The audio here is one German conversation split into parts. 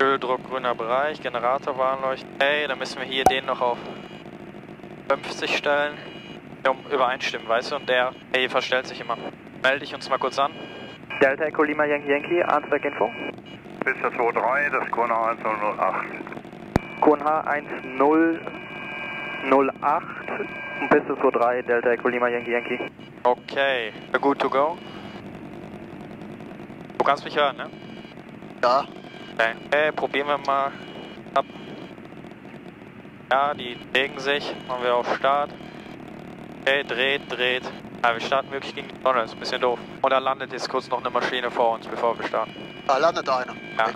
Öldruck, grüner Bereich, Generator warnleuchten. Hey, dann müssen wir hier den noch auf 50 stellen. Um übereinstimmen, weißt du? Und der, hey, verstellt sich immer. Melde dich uns mal kurz an. Delta Echo Lima Yankee Yankee, Ansberg Info. Bis 23, das QNH 1008. QNH 1008 bis 23, Delta Echo Lima Yankee Yankee. Okay, we're good to go. Du kannst mich hören, ne? Ja. Okay, okay probieren wir mal. Ab. Ja, die legen sich. Machen wir auf Start. Okay, dreht, dreht. Ja, wir starten wirklich gegen die Sonne, ist ein bisschen doof. Und dann landet jetzt kurz noch eine Maschine vor uns, bevor wir starten. Da landet einer. Ja.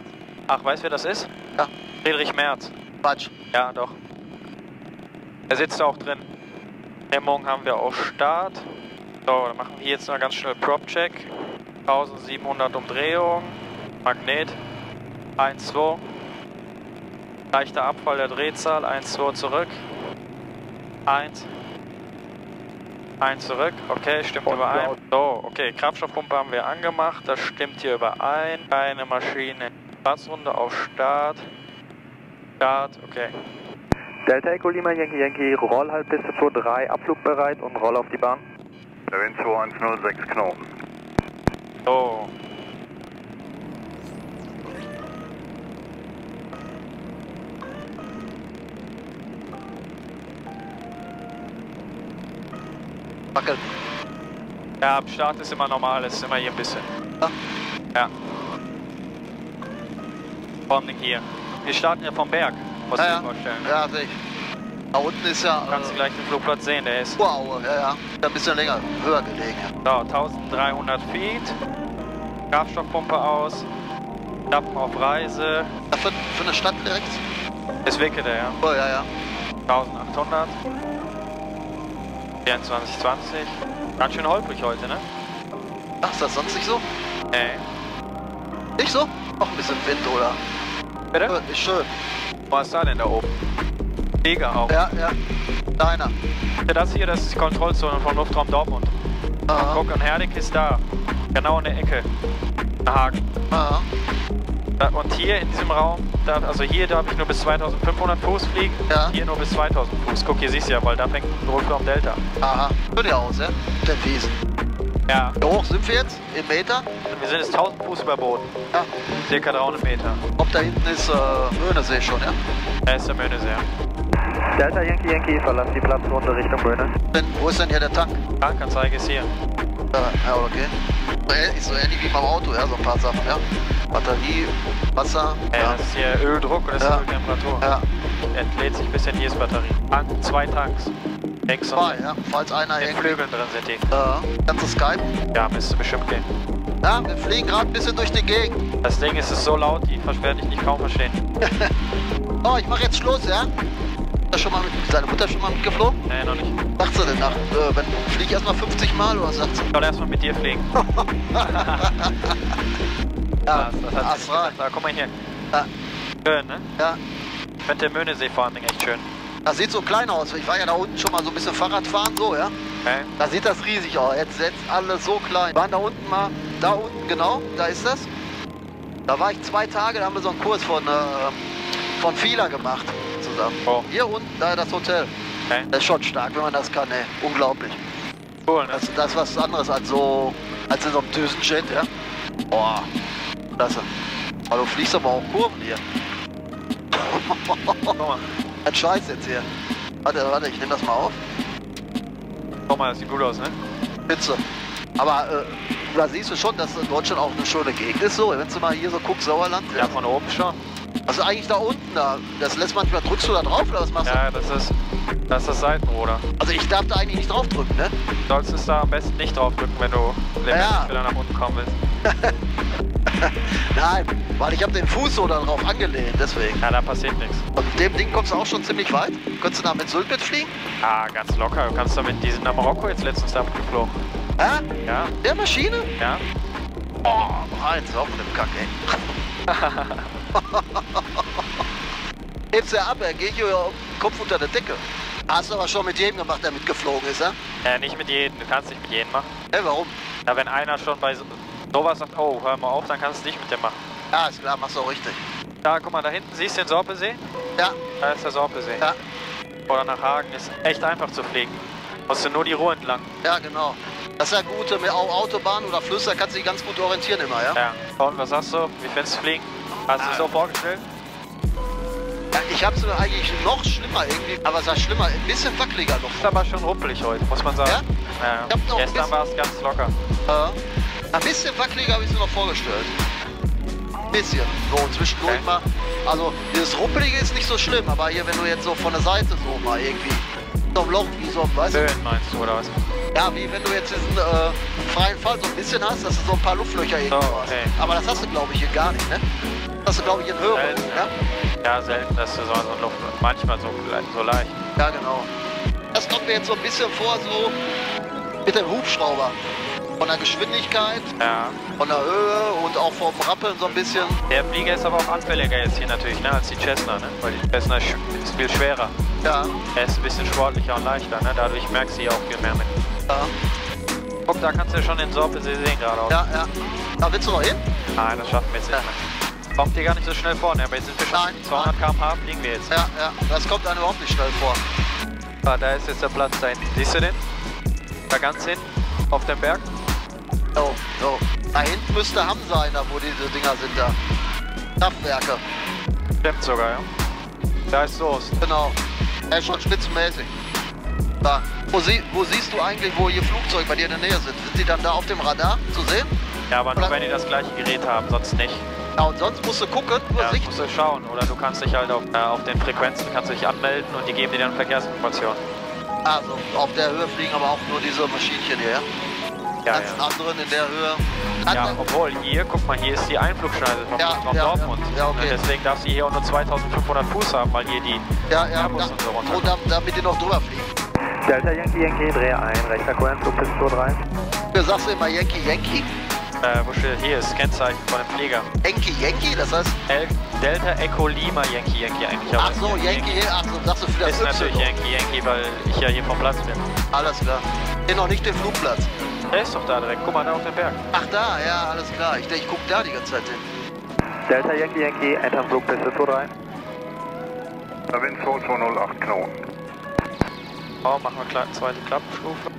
Ach, weißt du, wer das ist? Ja. Friedrich Merz. Quatsch. Ja, doch. Er sitzt da auch drin. Hemmung haben wir auf Start. So, dann machen wir jetzt mal ganz schnell Prop-Check. 1700 Umdrehungen. Magnet. 1, 2. Leichter Abfall der Drehzahl. 1, 2 zurück. 1. 1 zurück. Okay, stimmt überein. So, okay. Kraftstoffpumpe haben wir angemacht. Das stimmt hier überein. Keine Maschine. Platzrunde auf Start. Start, okay. Delta Echo Lima Yankee Yankee, Rollhalbpiste 23, abflugbereit und Roll auf die Bahn. Der Wind 2106 Knoten. So. Wackeln. Ja, ab Start ist immer normal, ist immer hier ein bisschen. Ja. Ja. Allem hier. Wir starten ja vom Berg, muss Ja, ich ja. mir vorstellen. ne? Ja, sehe ich. Da unten ist ja. Du kannst Äh, gleich den Flugplatz sehen, der ist Wow, ja, ja. Ist ein bisschen länger, höher gelegen. so, 1300 Feet. Kraftstoffpumpe aus. Klappen auf Reise. Ja, für, für eine Stadt direkt? Ist Wickede, ja. Oh, ja, ja. 1800. 24, 20. Ganz schön holprig heute, ne? Ach, ist das sonst nicht so? Nee. Nicht so? Noch ein bisschen Wind, oder? Bitte? Äh, Ist schön. Was ist da denn da oben? Flieger auch. Ja, ja. Deiner. Das hier, das ist die Kontrollzone vom Luftraum Dortmund. Aha. Guck, und Herdig ist da. Genau in der Ecke. Ein Haken. Aha. Da- Und hier in diesem Raum, da, also hier darf ich nur bis 2500 Fuß fliegen. Ja. Hier nur bis 2000 Fuß. Guck, hier siehst du ja, weil da fängt ein Luftraum Delta. Aha. Hört ja aus, ja? Der Wiesen. Ja. Wie hoch sind wir jetzt? Im Meter? Wir sind jetzt 1000 Fuß über Boden. Ja. Circa 300 Meter. Ob da hinten ist äh, Möhnesee schon, ja? Da ist der Möhnesee. Delta Yankee Yankee, verlass die Platzrunde Richtung. Denn, wo ist denn hier der Tank? Tankanzeige ist hier. Ja, okay. So ähnlich, so ähnlich wie beim Auto, ja, so ein paar Sachen, ja. Batterie, Wasser, Ja. ja. Das ist hier Öldruck und das Ja. ist Öltemperatur. Ja, Entlädt sich ein bisschen, hier ist Batterie. Tank, zwei Tanks. Und zwei, ja. Falls einer in. Flügeln drin sind die. Äh, kannst du Skype? Ja, müsste bestimmt gehen. Ja, wir fliegen gerade ein bisschen durch die Gegend. Das Ding ist, es ist so laut, die werde ich nicht kaum verstehen. Oh, ich mach jetzt Schluss, ja? Schon mal mit, ist deine Mutter schon mal mitgeflogen? Nee, noch nicht. Was sagt sie denn nach? Äh, wenn, flieg ich erstmal 50 Mal oder sagt sie? Ich soll erstmal mit dir fliegen. Ja, das, das nicht gesagt. Da, guck mal hier. Ja. Schön, ne? ja. Ich finde der Möhnesee vor allem echt schön. Das sieht so klein aus. Ich war ja da unten schon mal so ein bisschen Fahrrad fahren, so, ja? Okay? Da sieht das riesig aus. Jetzt jetzt alles so klein. Wir waren da unten mal, da unten genau, da ist das. Da war ich zwei Tage, da haben wir so einen Kurs von, äh, von Fila gemacht zusammen. Oh. Hier unten, da das Hotel. Okay. Das ist schon stark, wenn man das kann, ey. Unglaublich. Cool, ne? Das, das ist was anderes als so, als in so einem Düsenjet, ja? Boah, klasse. Aber du fliegst aber auch Kurven hier. Ein Scheiß jetzt hier. Warte, warte, ich nehme das mal auf. Guck mal, das sieht gut aus, ne? Spitze. Aber äh, da siehst du schon, dass Deutschland auch eine schöne Gegend ist. So, wenn du mal hier so guckst, Sauerland. Ja, von oben schon. Also eigentlich da unten, da, das lässt manchmal, drückst du da drauf oder was machst Ja, das ist das, ist das Seitenruder. du? Also ich darf da eigentlich nicht drauf drücken, ne? Du solltest da am besten nicht drauf drücken, wenn du Ja. wieder nach unten kommen willst. Nein, weil ich habe den Fuß so darauf angelehnt, deswegen. Ja, da passiert nichts. Und mit dem Ding kommst du auch schon ziemlich weit. Könntest du da mit Sylt mitfliegen? Ah, ganz locker. Du kannst damit diesen nach Marokko jetzt letztens da geflogen. Hä? Ja, Der Maschine? ja. Oh, eins auf dem Kack, ey. Hebst du ab, er geht hier Kopf unter der Decke. Hast du aber schon mit jedem gemacht, der mitgeflogen ist, ja? Äh, nicht mit jedem. Du kannst nicht mit jedem machen. Hey, warum? Ja, wenn einer schon bei so, sowas sagt, oh, hör mal auf, dann kannst du es nicht mit dem machen. Ja, ist klar, machst du auch richtig. Da, guck mal, da hinten siehst du den Sorpesee? Ja, Da ist der Sorpesee. ja, Oder nach Hagen ist echt einfach zu fliegen. Musst du nur die Ruhe entlang. ja, genau. Das ist ja gut, mit Au- Autobahn oder Flüsse, da kannst du dich ganz gut orientieren immer, ja? Ja. Und was sagst du? Wie findest du Fliegen? Hast du es so vorgestellt? ja ich hab's mir eigentlich noch schlimmer irgendwie, aber es war schlimmer, ein bisschen wackeliger noch. Ist aber schon ruppelig heute, muss man sagen. Ja? Ja. Ich hab noch ein Gestern war es ganz locker. Äh, ein bisschen wackeliger habe ich es mir noch vorgestellt. Ein bisschen. So zwischendurch Okay. mal. Also dieses Ruppelige ist nicht so schlimm, aber hier, wenn du jetzt so von der Seite so mal irgendwie so ein Loch wie so, weißt du? Höhen meinst du, oder was? Ja, wie wenn du jetzt diesen äh, freien Fall so ein bisschen hast, dass du so ein paar Luftlöcher irgendwo So, hast. okay. Aber das hast du, glaube ich, hier gar nicht, ne? Das hast du, glaube ich, in höheren, Selten. ja? Ja, selten, dass du so, so. Manchmal so, so leicht. Ja, genau. Das kommt mir jetzt so ein bisschen vor, so mit dem Hubschrauber. Von der Geschwindigkeit, Ja. von der Höhe und auch vom Rappeln so ein bisschen. Der Flieger ist aber auch anfälliger jetzt hier natürlich, ne, als die Cessna, ne? Weil die Cessna ist viel schwerer. Ja, Er ist ein bisschen sportlicher und leichter, ne? Dadurch merkst du hier auch viel mehr mit. ja, Guck, da kannst du schon den Sorpesee sehen geradeaus. ja, ja. Da willst du noch hin? Nein, das schaffen wir jetzt nicht mehr. Kommt dir gar nicht so schnell vor, ne? Aber jetzt sind wir schon Nein, 200 km/h fliegen wir jetzt. Ja, ja. Das kommt einem überhaupt nicht schnell vor. Ah, da ist jetzt der Platz da hinten. Siehst du den? Da ganz hinten, auf dem Berg. So, so. Da hinten müsste Hamm sein, da wo diese Dinger sind da. Kraftwerke, Stimmt sogar, ja. Da ist Soest. genau. Ja, ist schon spitzenmäßig. Da. Wo, sie, wo siehst du eigentlich, wo hier Flugzeuge bei dir in der Nähe sind? Sind die dann da auf dem Radar zu sehen? Ja, aber nur Oder- wenn die das gleiche Gerät haben, sonst nicht. Ja, und sonst musst du gucken, Ja, Übersicht. musst du schauen. Oder du kannst dich halt auf, äh, auf den Frequenzen kannst du dich anmelden und die geben dir dann Verkehrsinformationen. Also, auf der Höhe fliegen aber auch nur diese Maschinchen hier, ja? Ja, Ganzen ja. anderen in der Höhe. Ja, Andere- obwohl hier, guck mal, hier ist die Einflugschneise vom Ja, ja, Dortmund. ja. Ja, okay. Und Deswegen darf sie hier auch nur 2500 Fuß haben, weil hier die ja, ja, Airbus und so runter. und da, damit die noch drüber fliegen. Delta Yankee Yankee, drehe ein, rechter Kurrenzug bis 23. Du sagst immer Yankee Yankee? Äh, wo steht hier ist Kennzeichen von dem Flieger. Yankee Yankee, das heißt, El Delta Echo Lima Yankee Yankee eigentlich. aber ach so, Yankee, ach so, sagst du für das Ist natürlich. Yankee Yankee, weil ich ja hier vom Platz bin. Alles klar. Hier noch nicht den Flugplatz. Der ist doch da direkt. Guck mal, da auf dem Berg. Ach da, ja, alles klar. Ich, ich guck da die ganze Zeit hin. Delta Yankee Yankee, Entern Flugpiste 23. Da Wind 2208 Knoten. Oh, machen wir klar, zweite Klappenstufe.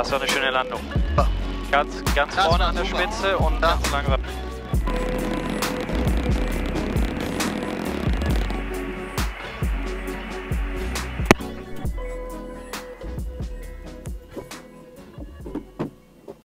Das war eine schöne Landung. Ganz, ganz vorne an der. Spitze und ganz langsam.